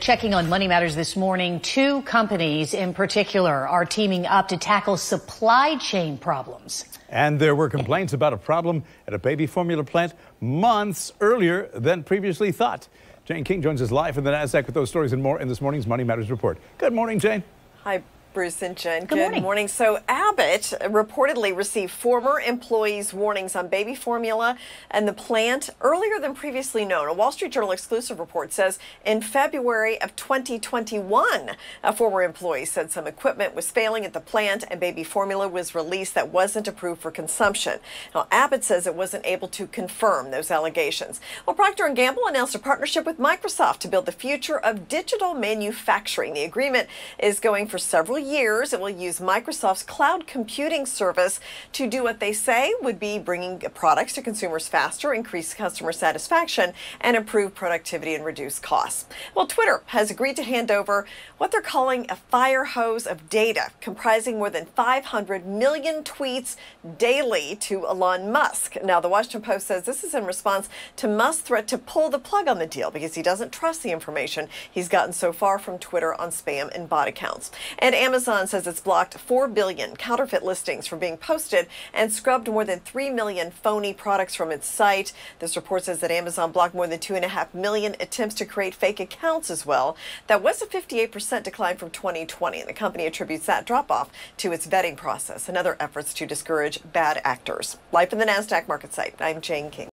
Checking on Money Matters this morning, two companies in particular are teaming up to tackle supply chain problems. And there were complaints about a problem at a baby formula plant months earlier than previously thought. Jane King joins us live from the NASDAQ with those stories and more in this morning's Money Matters report. Good morning, Jane. Hi, Bruce and Jen. Good, Good morning. morning. So Abbott reportedly received former employees' warnings on baby formula and the plant earlier than previously known. A Wall Street Journal exclusive report says in February of 2021, a former employee said some equipment was failing at the plant and baby formula was released that wasn't approved for consumption. Now Abbott says it wasn't able to confirm those allegations. Well, Procter & Gamble announced a partnership with Microsoft to build the future of digital manufacturing. The agreement is going for several years. It will use Microsoft's cloud computing service to do what they say would be bringing products to consumers faster, increase customer satisfaction, and improve productivity and reduce costs. Well, Twitter has agreed to hand over what they're calling a fire hose of data, comprising more than 500 million tweets daily to Elon Musk. Now, the Washington Post says this is in response to Musk's threat to pull the plug on the deal because he doesn't trust the information he's gotten so far from Twitter on spam and bot accounts. And Amazon says it's blocked 4 billion counterfeit listings from being posted and scrubbed more than 3 million phony products from its site. This report says that Amazon blocked more than 2.5 million attempts to create fake accounts as well. That was a 58% decline from 2020. And the company attributes that drop off to its vetting process and other efforts to discourage bad actors. Life in the NASDAQ market site. I'm Jane King.